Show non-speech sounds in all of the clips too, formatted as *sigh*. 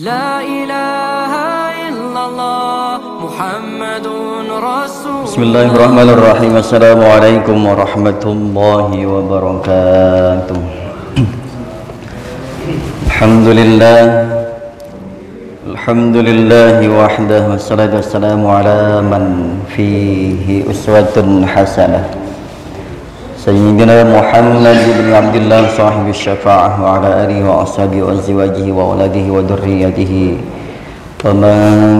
لا إله إلا الله محمد رسول بسم الله الرحمن الرحيم. السلام عليكم ورحمة الله وبركاته. الحمد لله. الحمد لله وحده. والصلاة والسلام على من فيه أسوة حسنة. سيدنا محمد بن عبد الله صاحب الشفاعة وعلى آله وأصحابه وأزواجه وأولاده وذريته. ومن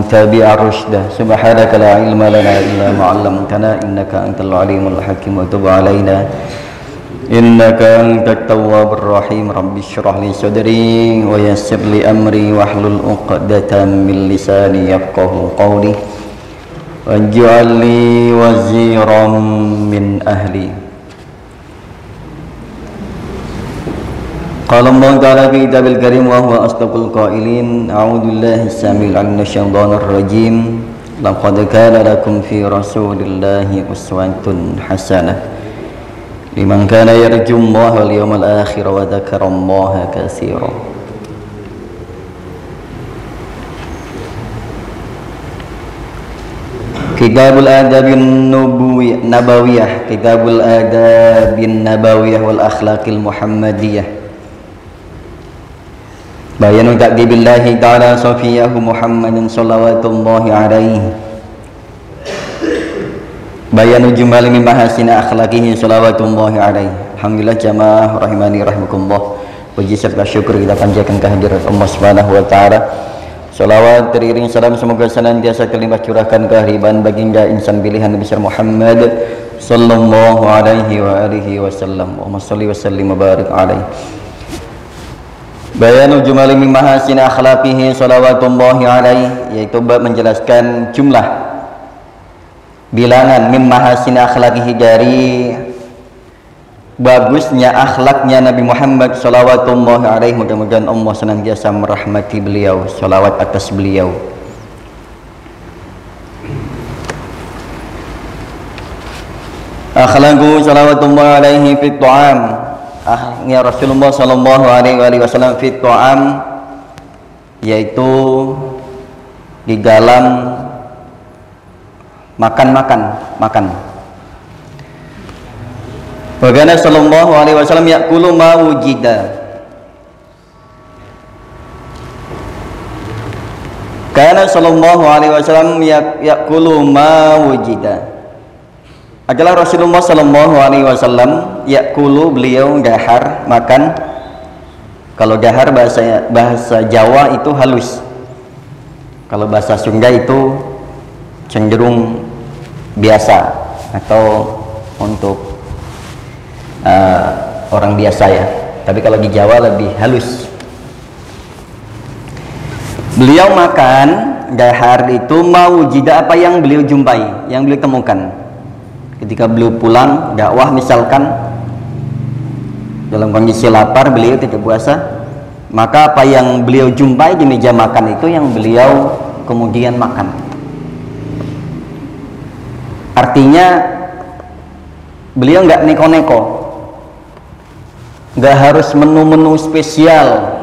تبع رشده سبحانك لا علم لنا إلا ما علمتنا إنك أنت العليم الحكيم. وتب علينا إنك أنت التواب الرحيم. رب اشرح لي صدري ويسر لي أمري واحلل عقدة من لساني يفقه قولي. واجعل لي وزيرا من أهلي. قال الله تعالى في كتاب الكريم وهو أصدق القائلين أعوذ بالله السميع العليم من الشيطان الرجيم. لقد كان لكم في رسول الله أسوة حسنة. لمن كان يرجو الله واليوم الآخر وذكر الله كثيرا. كتاب الآداب النبوية كتاب الآداب النبوية والأخلاق المحمدية. بيان تأديب الله تعالى صفيه محمد صلوات الله عليه بيان جمال من محاسن أخلاقه صلوات الله عليه Alhamdulillah jamaah rahimani rahimakumullah Puji serta syukur kita panjatkan kehadirat Allah Subhanahu wa taala. Salawat teriring salam semoga senantiasa terlimpah curahkan kehariban baginda insan pilihan Nabi Muhammad sallallahu alaihi wa alihi wasallam. Allahumma salli wa sallim wa barik alaihi. Bayanu jumali min mahasin akhlaqihi salawatullahi alaihi yaitu bab menjelaskan jumlah bilangan min mahasin akhlaqihi dari bagusnya akhlaknya Nabi Muhammad salawatullahi alaihi mudah-mudahan Allah senantiasa merahmati beliau salawat atas beliau. Akhlaku salawatullahi alaihi fit tu'am akhirnya Rasulullah sallallahu alaihi wasallam fit tu'am yaitu di dalam makan-makan makan, makan. Bagaimana sallallahu alaihi wasallam yakulu ma wujida. Karena sallallahu alaihi wasallam yakulu ma wujida. Adalah Rasulullah sallallahu alaihi wasallam yakulu beliau dahar makan. Kalau dahar bahasa bahasa Jawa itu halus. Kalau bahasa Sunda itu cenderung biasa atau untuk uh, orang biasa ya. Tapi kalau di Jawa lebih halus. Beliau makan dahar itu mau jida apa yang beliau jumpai yang beliau temukan ketika beliau pulang dakwah misalkan dalam kondisi lapar beliau tidak puasa maka apa yang beliau jumpai di meja makan itu yang beliau kemudian makan. Artinya beliau nggak neko-neko. Nggak harus menu-menu spesial.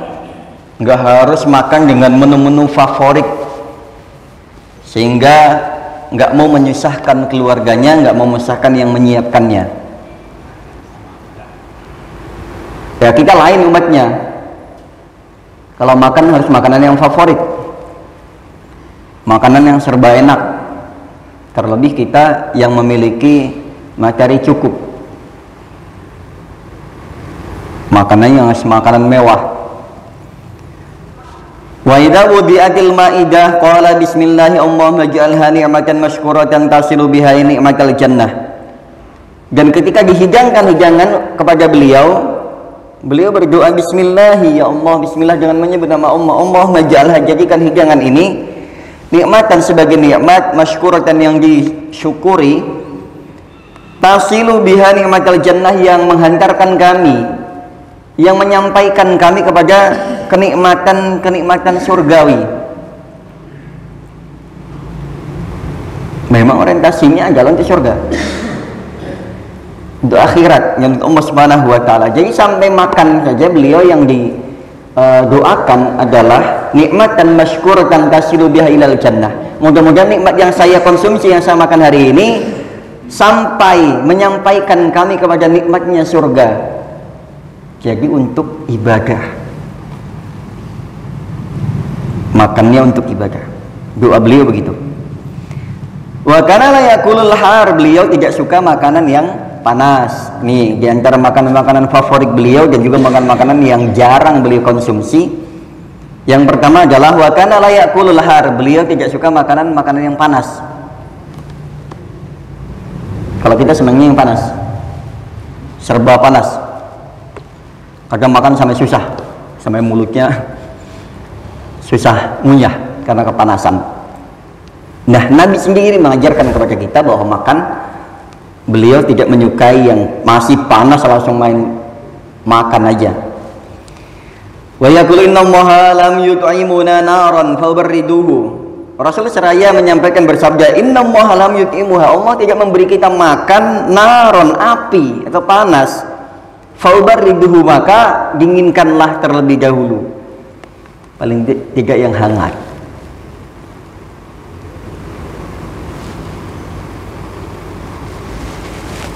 Nggak harus makan dengan menu-menu favorit. Sehingga nggak mau menyusahkan keluarganya nggak mau menyusahkan yang menyiapkannya. Ya kita lain umatnya. Kalau makan harus makanan yang favorit. Makanan yang serba enak. Terlebih kita yang memiliki materi cukup. Makanan yang makanan mewah wa idza wudi'atil ma'idah qala bismillah Allahumma mashkuratan tasilu biha ni'matal jannah. Dan ketika dihidangkan hidangan kepada beliau beliau berdoa bismillah ya Allah bismillah jangan menyebut nama Allah. Allah maj'alha jadikan hidangan ini nikmatan sebagai nikmat mashkuratan yang disyukuri. Tasilu biha ni'matal jannah yang menghantarkan kami yang menyampaikan kami kepada kenikmatan-kenikmatan surgawi. Memang orientasinya jalan ke surga. Untuk akhirat yang Allah Subhanahu wa taala. Jadi sampai makan saja beliau yang di uh, doakan adalah nikmat dan masykur dan tasilu biha ilal jannah. Mudah-mudahan nikmat yang saya konsumsi yang saya makan hari ini sampai menyampaikan kami kepada nikmatnya surga. Jadi untuk ibadah. Makannya untuk ibadah. Doa beliau begitu. Wa kana beliau tidak suka makanan yang panas. Nih, di antara makanan-makanan favorit beliau dan juga makanan-makanan yang jarang beliau konsumsi. Yang pertama adalah wa kana la beliau tidak suka makanan-makanan yang panas. Kalau kita senangnya yang panas. Serba panas. Kadang makan sampai susah, sampai mulutnya susah ngunyah karena kepanasan. Nah, Nabi sendiri mengajarkan kepada kita bahwa makan beliau tidak menyukai yang masih panas langsung main makan aja. Wa lam yut'imuna. Rasul seraya menyampaikan bersabda, "Innallaha lam yut'imuha." Allah tidak memberi kita makan naron api atau panas. Fabarriduhu maka dinginkanlah terlebih dahulu. Paling tidak yang hangat.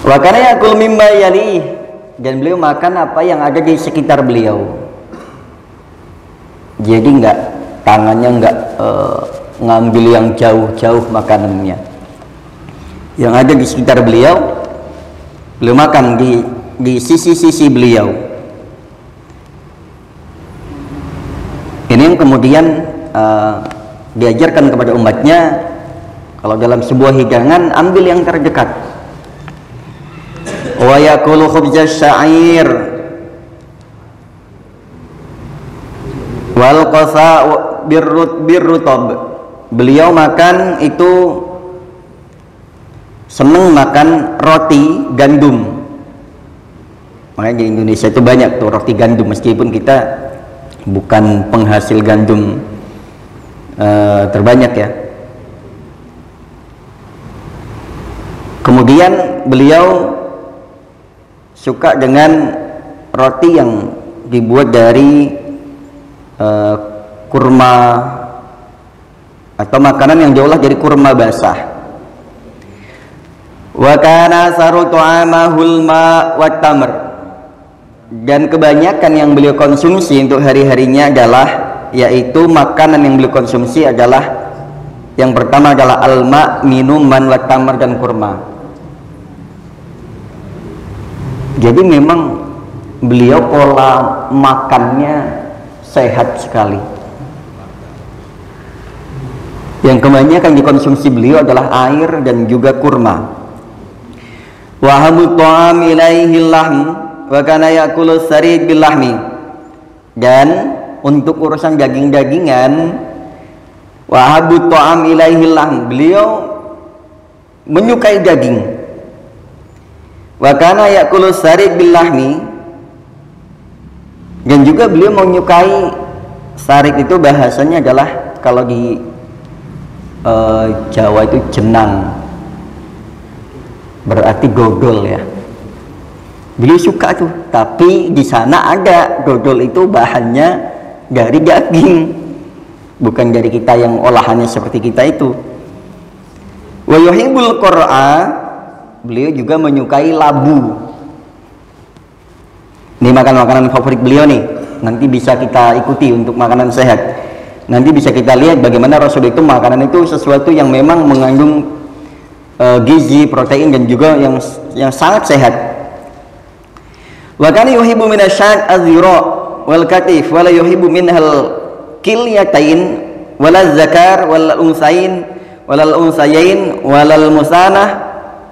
Wa kana yakul mimma yali dan beliau makan apa yang ada di sekitar beliau. Jadi enggak tangannya enggak uh, ngambil yang jauh-jauh makanannya. Yang ada di sekitar beliau beliau makan di di sisi-sisi beliau. Ini yang kemudian uh, diajarkan kepada umatnya kalau dalam sebuah hidangan ambil yang terdekat. Wa yakulu khubza syair. Wal qasa birrut birrutab beliau makan itu seneng makan roti gandum. Makanya di Indonesia itu banyak tuh roti gandum meskipun kita bukan penghasil gandum uh, terbanyak ya kemudian beliau suka dengan roti yang dibuat dari uh, kurma atau makanan yang diolah dari kurma basah. Wa kana saru tu'amahul. Dan kebanyakan yang beliau konsumsi untuk hari-harinya adalah yaitu makanan yang beliau konsumsi adalah yang pertama adalah alma, minuman, wa tamr dan kurma. Jadi memang beliau pola makannya sehat sekali. Yang kebanyakan dikonsumsi beliau adalah air dan juga kurma. Wa hamu ta'am wa kana yakulu sarid bil lahmi. Dan untuk urusan daging-dagingan wa habu ta'am ilaihi lahm. Beliau menyukai daging. Wa kana yakulu sarid bil lahmi. Dan juga beliau menyukai sarik itu bahasanya adalah kalau di uh, Jawa itu jenang. Berarti godol ya beliau suka tuh. Tapi di sana ada. Dodol itu bahannya dari daging. Bukan dari kita yang olahannya seperti kita itu. Wa yuhibbul beliau juga menyukai labu. Ini makan makanan favorit beliau nih. Nanti bisa kita ikuti untuk makanan sehat. Nanti bisa kita lihat bagaimana Rasul itu makanan itu sesuatu yang memang mengandung uh, gizi, protein dan juga yang yang sangat sehat wa kana yuhibbu min asyad azira wal katif wala yuhibbu minhal kilyatain wala zakar wal unsain wal unsayain wal musanah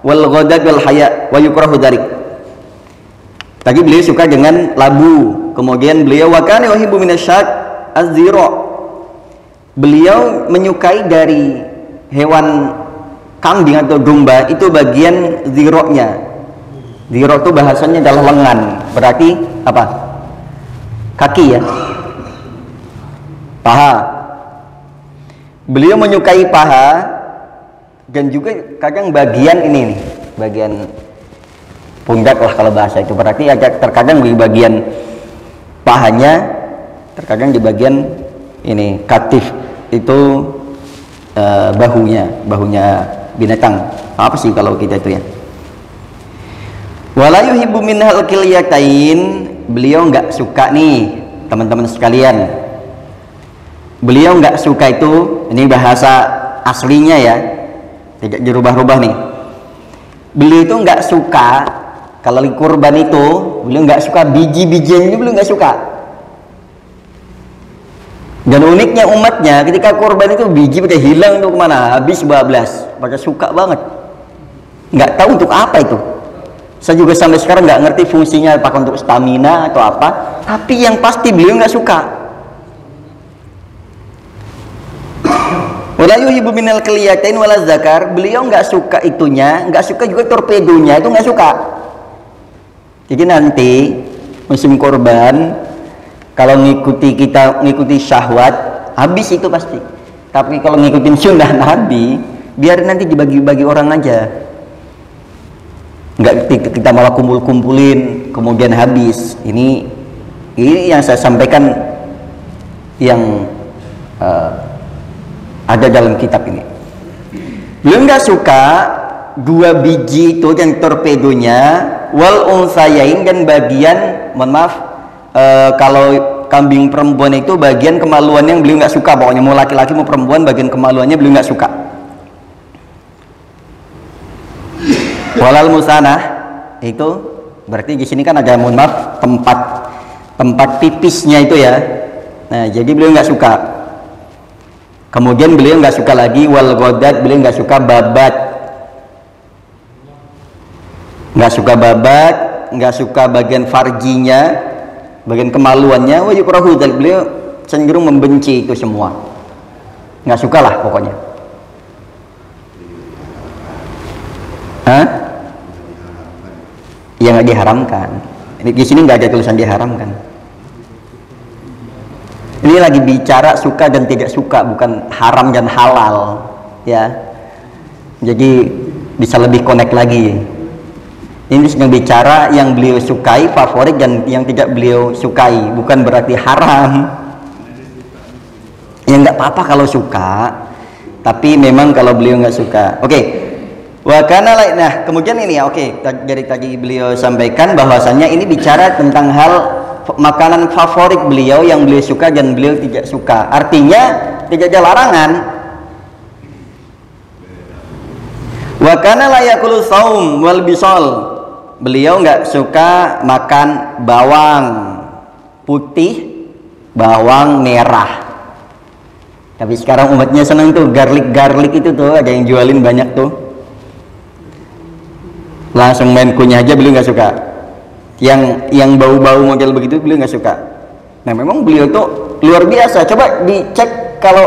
wal ghadab wal haya wa yukrahu darik tadi beliau suka dengan labu. Kemudian beliau wa kana yuhibbu minasyat az-zira. Beliau menyukai dari hewan kambing atau domba itu bagian ziroknya ziro itu bahasanya adalah lengan. Berarti apa? Kaki ya? Paha. Beliau menyukai paha dan juga kadang bagian ini nih bagian pundak lah kalau bahasa itu. Berarti ada terkadang di bagian pahanya terkadang di bagian ini katif itu uh, bahunya bahunya binatang. Apa sih kalau kita itu ya wala yuhibbu minhal kilyatain beliau nggak suka nih teman-teman sekalian. Beliau nggak suka itu ini bahasa aslinya ya. Tidak dirubah-rubah nih. Beliau itu nggak suka kalau kurban itu beliau nggak suka biji-bijian itu beliau nggak suka. Dan uniknya umatnya ketika kurban itu biji pada hilang tuh ke mana? Habis bablas. Pada suka banget. Nggak tahu untuk apa itu saya juga sampai sekarang nggak ngerti fungsinya apakah untuk stamina atau apa. Tapi yang pasti beliau nggak suka. Wala yuhibbu minal keliyatain wala zakar. Beliau nggak suka itunya nggak suka juga torpedonya itu nggak suka. Jadi nanti musim korban kalau ngikuti kita ngikuti syahwat habis itu pasti. Tapi kalau ngikutin sunnah nabi biar nanti dibagi-bagi orang aja nggak kita malah kumpul-kumpulin kemudian habis. Ini ini yang saya sampaikan yang uh, ada dalam kitab ini. Beliau nggak suka dua biji itu yang torpedonya wal unsayain dan bagian mohon maaf uh, kalau kambing perempuan itu bagian kemaluan yang beliau nggak suka. Pokoknya mau laki-laki mau perempuan bagian kemaluannya beliau nggak suka walal musanah itu berarti di sini kan ada mohon maaf tempat tempat pipisnya itu ya. Nah jadi beliau nggak suka. Kemudian beliau nggak suka lagi wal godat beliau nggak suka babat. Nggak suka babat nggak suka bagian farjinya bagian kemaluannya. Wah yukrahu beliau cenderung membenci itu semua. Nggak suka lah pokoknya Ya nggak diharamkan. Di sini nggak ada tulisan diharamkan. Ini lagi bicara suka dan tidak suka, bukan haram dan halal, ya. Jadi bisa lebih connect lagi. Ini sedang bicara yang beliau sukai, favorit dan yang tidak beliau sukai, bukan berarti haram. Ya nggak apa-apa kalau suka, tapi memang kalau beliau nggak suka. Oke, okay. Wakana nah kemudian ini ya oke okay, dari tadi beliau sampaikan bahwasannya ini bicara tentang hal makanan favorit beliau yang beliau suka dan beliau tidak suka. Artinya tidak ada larangan. Wakana layakul saum wal bisol. Beliau nggak suka makan bawang putih, bawang merah. Tapi sekarang umatnya senang tuh garlic garlic itu tuh ada yang jualin banyak tuh langsung main kunyah aja beliau nggak suka. Yang yang bau-bau model begitu beliau nggak suka. Nah memang beliau tuh luar biasa. Coba dicek kalau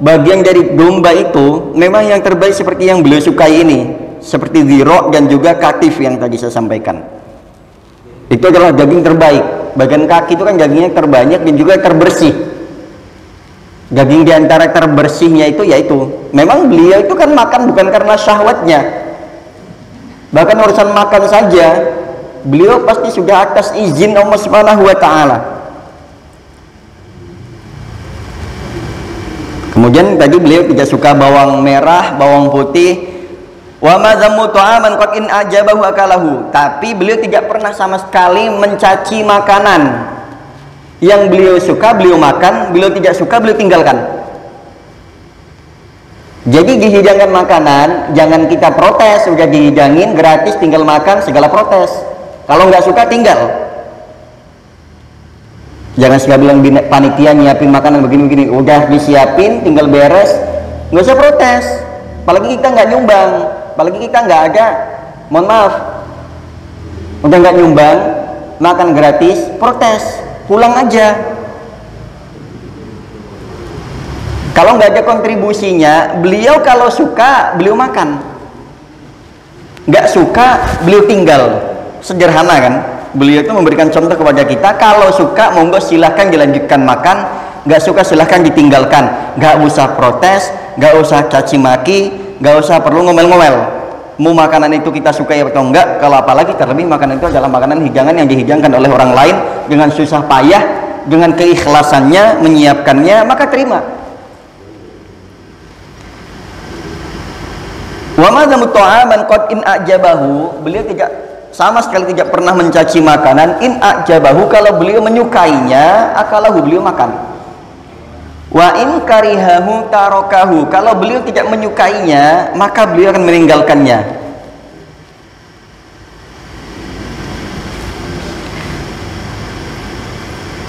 bagian dari domba itu memang yang terbaik seperti yang beliau sukai ini. Seperti ziro dan juga katif yang tadi saya sampaikan. Itu adalah daging terbaik. Bagian kaki itu kan dagingnya terbanyak dan juga terbersih. Daging di antara terbersihnya itu yaitu memang beliau itu kan makan bukan karena syahwatnya Bahkan urusan makan saja beliau pasti sudah atas izin Allah Subhanahu wa taala. Kemudian tadi beliau tidak suka bawang merah, bawang putih. Wa qad in akalahu. Tapi beliau tidak pernah sama sekali mencaci makanan. Yang beliau suka beliau makan, beliau tidak suka beliau tinggalkan. Jadi dihidangkan makanan, jangan kita protes, sudah dihidangin gratis tinggal makan segala protes. Kalau nggak suka tinggal. Jangan segala bilang panitia nyiapin makanan begini-begini, udah disiapin tinggal beres, nggak usah protes. Apalagi kita nggak nyumbang, apalagi kita nggak ada, mohon maaf, udah nggak nyumbang, makan gratis, protes, pulang aja, Kalau nggak ada kontribusinya, beliau kalau suka beliau makan. Nggak suka beliau tinggal. Sederhana kan? Beliau itu memberikan contoh kepada kita. Kalau suka monggo silahkan dilanjutkan makan. Nggak suka silahkan ditinggalkan. Nggak usah protes, nggak usah caci maki, nggak usah perlu ngomel-ngomel. Mau makanan itu kita suka atau enggak, kalau apalagi terlebih makanan itu adalah makanan hidangan yang dihidangkan oleh orang lain dengan susah payah dengan keikhlasannya menyiapkannya maka terima wa madzamu ta'aman qad in ajabahu. Beliau tidak sama sekali tidak pernah mencaci makanan. In ajabahu kalau beliau menyukainya akalahu beliau makan. Wa in karihahu tarokahu kalau beliau tidak menyukainya maka beliau akan meninggalkannya.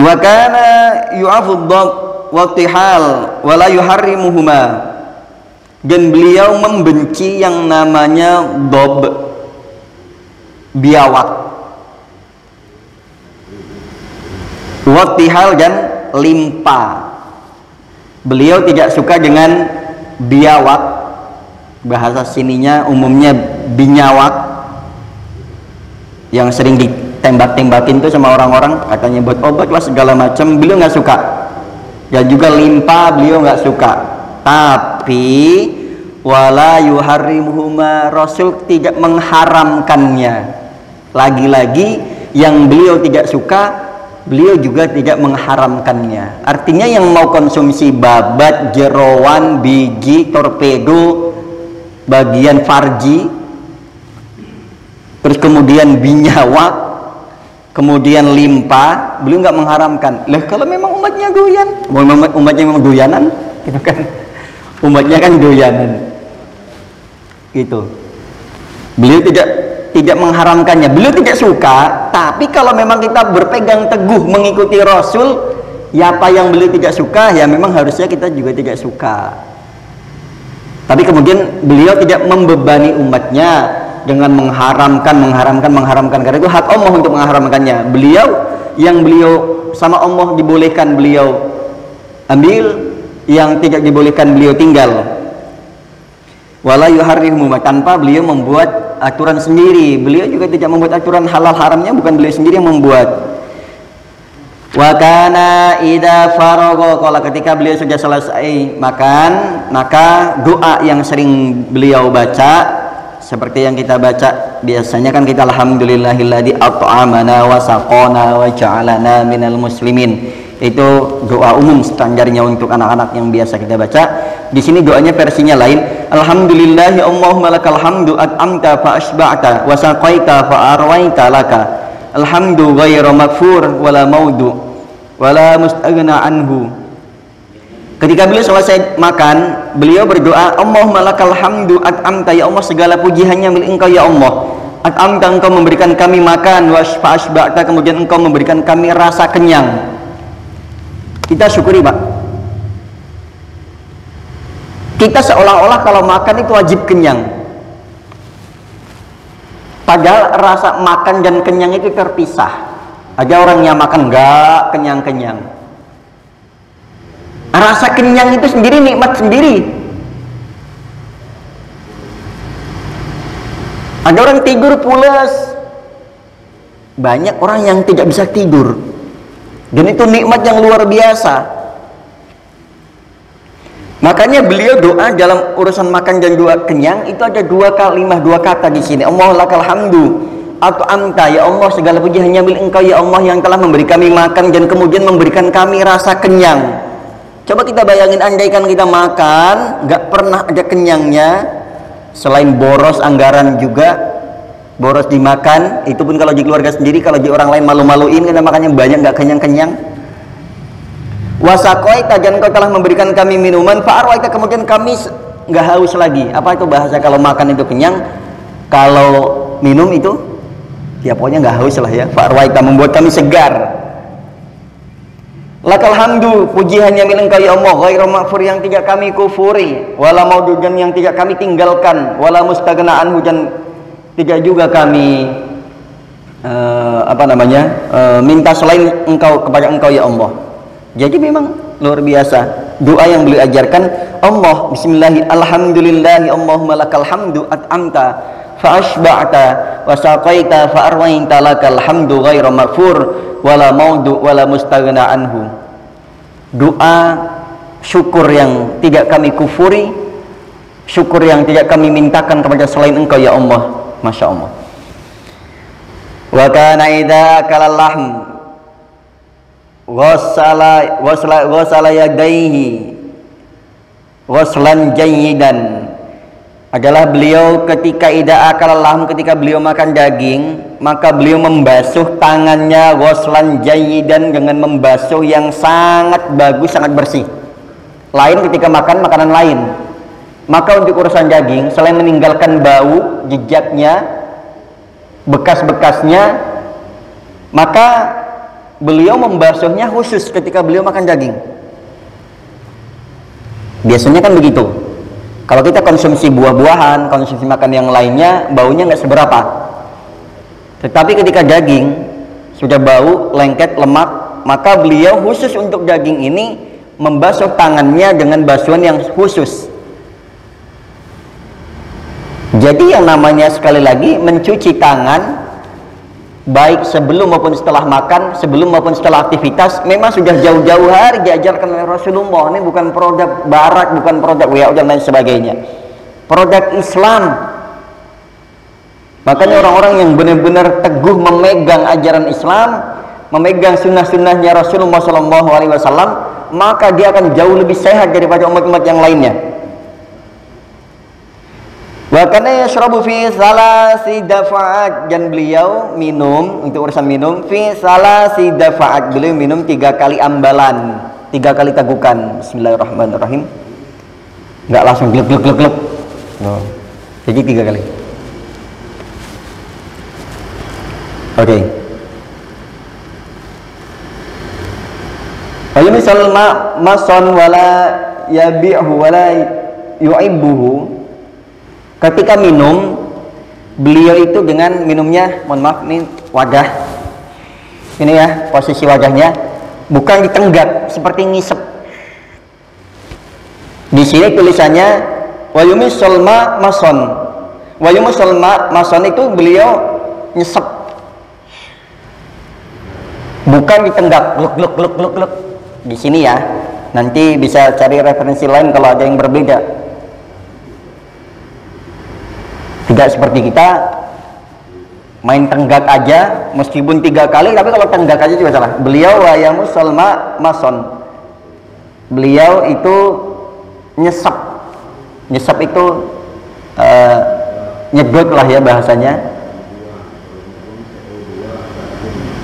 Wa kana yu'afu dhab wa tihal wa la yuharrimuhuma dan beliau membenci yang namanya dob biawak. Watihal dan limpa. Beliau tidak suka dengan biawak. Bahasa sininya umumnya binyawak. Yang sering di tembak-tembakin tuh sama orang-orang katanya buat obat lah segala macam. Beliau nggak suka. Dan juga limpa beliau nggak suka. Tapi wala yuharrimuhuma rasul tidak mengharamkannya. Lagi-lagi yang beliau tidak suka beliau juga tidak mengharamkannya. Artinya yang mau konsumsi babat jeroan biji torpedo bagian farji terus kemudian binyawak kemudian limpa beliau nggak mengharamkan. Lah kalau memang umatnya goyan umatnya memang goyanan gitu kan umatnya kan goyanan gitu. Beliau tidak tidak mengharamkannya. Beliau tidak suka tapi kalau memang kita berpegang teguh mengikuti Rasul ya apa yang beliau tidak suka ya memang harusnya kita juga tidak suka. Tapi kemudian beliau tidak membebani umatnya dengan mengharamkan mengharamkan mengharamkan. Karena itu hak Allah untuk mengharamkannya. Beliau yang beliau sama Allah dibolehkan beliau ambil yang tidak dibolehkan beliau tinggal. Wala yuharrimu tanpa beliau membuat aturan sendiri. Beliau juga tidak membuat aturan halal haramnya bukan beliau sendiri yang membuat. Wa kana idza faragha kalau ketika beliau sudah selesai makan maka doa yang sering beliau baca seperti yang kita baca biasanya kan kita alhamdulillahilladzi at'amana wa saqana wa ja'alana minal muslimin itu doa umum standarnya untuk anak-anak yang biasa kita baca. Di sini doanya versinya lain. Alhamdulillahi allahumma lakal hamdu at'amta fa asba'ta wa saqaita fa arwaita laka. Alhamdu ghairu maghfur wala maudu wala mustaghna anhu. Ketika beliau selesai makan, beliau berdoa, Allahumma lakal hamdu at'amta ya Allah segala puji hanya milik Engkau ya Allah. At'amta Engkau memberikan kami makan, wasfa'asba'ta kemudian Engkau memberikan kami rasa kenyang. Kita syukuri, Pak. Kita seolah-olah kalau makan itu wajib kenyang. Padahal rasa makan dan kenyang itu terpisah. Ada orang yang makan enggak kenyang-kenyang rasa kenyang itu sendiri nikmat sendiri ada orang tidur pulas banyak orang yang tidak bisa tidur dan itu nikmat yang luar biasa. Makanya beliau doa dalam urusan makan dan doa kenyang itu ada dua kalimat dua kata di sini. Allah lakal hamdu. Atau anta ya Allah segala puji hanya milik engkau ya Allah yang telah memberi kami makan dan kemudian memberikan kami rasa kenyang. Coba kita bayangin andaikan kita makan, nggak pernah ada kenyangnya, selain boros anggaran juga, boros dimakan, itu pun kalau di keluarga sendiri, kalau di orang lain malu-maluin, kita makannya banyak nggak kenyang-kenyang. Wasakoi dan kau telah memberikan kami minuman, fa'arwaita kemudian kami nggak haus lagi. Apa itu bahasa kalau makan itu kenyang, kalau minum itu, ya pokoknya nggak haus lah ya. Fa'arwaita membuat kami segar Lakal hamdu, puji hanya milik engkau ya Allah, ghairu ma'fur yang tidak kami kufuri, wala maududan yang tidak kami tinggalkan, wala mustaghna'an hujan tidak juga kami uh, apa namanya? Uh, minta selain engkau kepada engkau ya Allah. Jadi memang luar biasa doa yang beliau ajarkan Allah bismillah alhamdulillahi Allahumma lakal hamdu at'amta fa asba'ta wa saqaita fa arwaita lakal hamdu ghairu ma'fur wala maudu wala mustaghna anhu doa syukur yang tidak kami kufuri syukur yang tidak kami mintakan kepada selain engkau ya Allah Masya Allah. Wa kana idha kalalahm ghassala ghassala ghassala yadaihi ghaslan jayyidan. Adalah beliau ketika ida akal lahum ketika beliau makan daging maka beliau membasuh tangannya ghaslan jayyidan dengan membasuh yang sangat bagus sangat bersih. Lain ketika makan makanan lain maka untuk urusan daging selain meninggalkan bau jejaknya bekas-bekasnya maka beliau membasuhnya khusus ketika beliau makan daging. Biasanya kan begitu. Kalau kita konsumsi buah-buahan konsumsi makan yang lainnya baunya nggak seberapa. Tetapi ketika daging sudah bau lengket lemak maka beliau khusus untuk daging ini membasuh tangannya dengan basuhan yang khusus jadi yang namanya sekali lagi mencuci tangan baik sebelum maupun setelah makan, sebelum maupun setelah aktivitas, memang sudah jauh-jauh hari diajarkan oleh Rasulullah. Ini bukan produk barat, bukan produk WA dan lain sebagainya. Produk Islam. Makanya orang-orang yang benar-benar teguh memegang ajaran Islam, memegang sunnah-sunnahnya Rasulullah SAW, maka dia akan jauh lebih sehat daripada umat-umat yang lainnya. Wa kana yashrabu fi salasi dafa'at. Dan beliau minum untuk urusan minum fi salasi dafa'at. Beliau minum tiga kali ambalan tiga kali tagukan. Bismillahirrahmanirrahim. Nggak langsung gluk gluk gluk gluk. No. jadi tiga kali. Oke. Okay. Lalu misal ma mason wala yabi'hu wala yu'ibbuhu ketika minum beliau itu dengan minumnya mohon maaf ini wadah ini ya posisi wajahnya bukan ditenggak seperti ngisep. Di sini tulisannya wayumi solma mason. Wayumi solma mason itu beliau nyesep. Bukan ditenggak gluk gluk gluk gluk gluk. Di sini ya nanti bisa cari referensi lain kalau ada yang berbeda tidak seperti kita main tenggak aja meskipun tiga kali tapi kalau tenggak aja juga salah. Beliau wayamu salma mason. Beliau itu nyesap nyesap itu uh, nyedot lah ya bahasanya.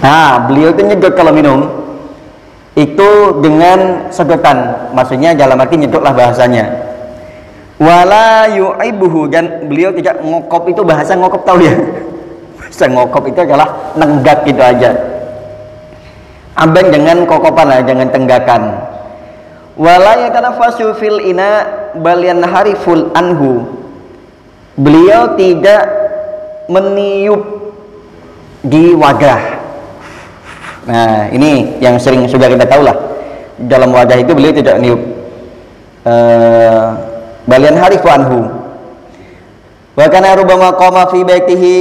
Nah beliau itu nyedot kalau minum. Itu dengan sedotan. Maksudnya dalam arti nyedot lah bahasanya wala yu'ibuhu. Dan beliau tidak ngokop itu bahasa ngokop tahu ya? *laughs* Bahasa ngokop itu adalah nenggak gitu aja. Abang dengan kokopan lah jangan tenggakan. Wala yatanafasu fil ina balian hariful anhu. Beliau tidak meniup di wadah nah ini yang sering sudah kita tahu lah dalam wadah itu beliau tidak niup uh, balian harifu anhu. Wa kana rubama qama fi baitihi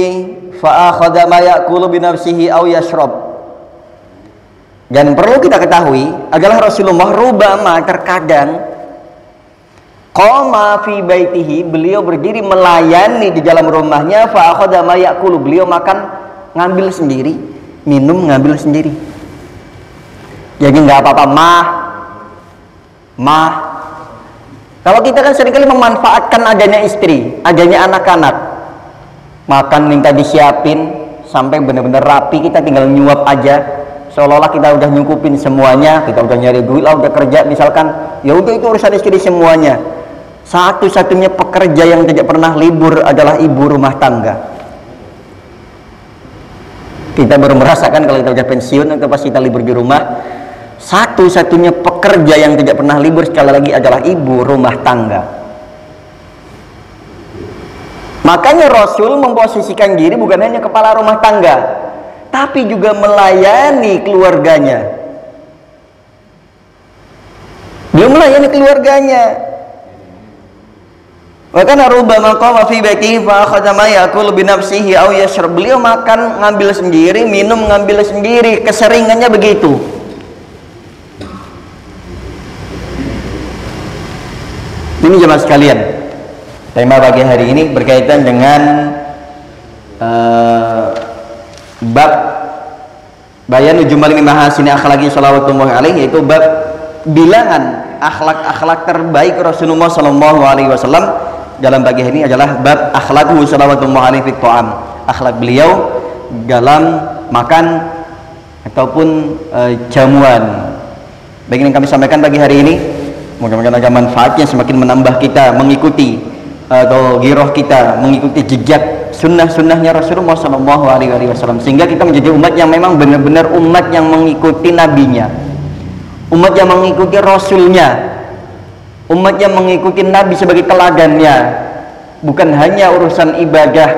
fa akhadha ma ya'kulu bi nafsihi aw yashrab. Dan perlu kita ketahui adalah Rasulullah rubama terkadang qama fi baitihi beliau berdiri melayani di dalam rumahnya fa akhadha ma ya'kulu. Beliau makan ngambil sendiri minum ngambil sendiri. Jadi nggak apa-apa mah. Mah kalau kita kan sering kali memanfaatkan adanya istri, adanya anak-anak. Makan minta disiapin sampai benar-benar rapi, kita tinggal nyuap aja. Seolah-olah kita udah nyukupin semuanya, kita udah nyari duit lah, udah kerja misalkan. Ya udah itu urusan istri semuanya. Satu-satunya pekerja yang tidak pernah libur adalah ibu rumah tangga. Kita baru merasakan kalau kita udah pensiun atau pas kita libur di rumah, satu-satunya pekerja yang tidak pernah libur sekali lagi adalah ibu rumah tangga makanya Rasul memposisikan diri bukan hanya kepala rumah tangga tapi juga melayani keluarganya dia melayani keluarganya Bahkan rubama qama fi baitihi fa akhadha ma yakul nafsihi. Beliau makan ngambil sendiri, minum ngambil sendiri, keseringannya begitu. Ini jemaah sekalian. Tema pagi hari ini berkaitan dengan uh, bab bayanu jumali mahasini akhlaqi salawatullah alaih yaitu bab bilangan akhlak-akhlak terbaik Rasulullah sallallahu alaihi wasallam dalam pagi ini adalah bab akhlakhu salawatullah alaihi fi ta'am akhlak beliau dalam makan ataupun uh, jamuan baik yang kami sampaikan pagi hari ini mudah-mudahan ada manfaatnya semakin menambah kita mengikuti atau giroh kita mengikuti jejak sunnah-sunnahnya Rasulullah Sallallahu Alaihi Wasallam. Sehingga kita menjadi umat yang memang benar-benar umat yang mengikuti nabinya umat yang mengikuti Rasulnya umat yang mengikuti Nabi sebagai teladannya. Bukan hanya urusan ibadah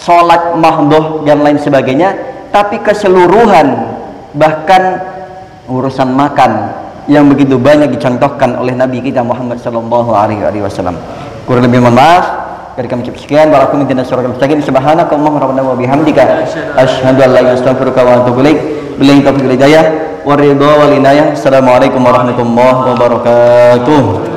sholat mahdoh dan lain sebagainya tapi keseluruhan bahkan urusan makan yang begitu banyak dicontohkan oleh Nabi kita Muhammad Sallallahu Alaihi Wasallam kurang lebih mohon maaf. Dari kami ucap sekian. Walakum minna syarrul mustaqim subhanaka allahumma rabbana wa bihamdika. Asyhadu an la ilaha illa anta astaghfiruka wa atubu ilaik. Billahi taufiq wal hidayah. Wal inayah assalamualaikum warahmatullahi wabarakatuh